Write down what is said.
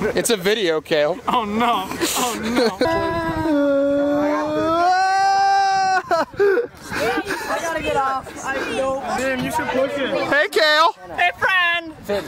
It's a video, Kale. Oh no. Oh no. I gotta get off. I know. Damn, you should push it. Hey, Kale. Hey, friend. Finn.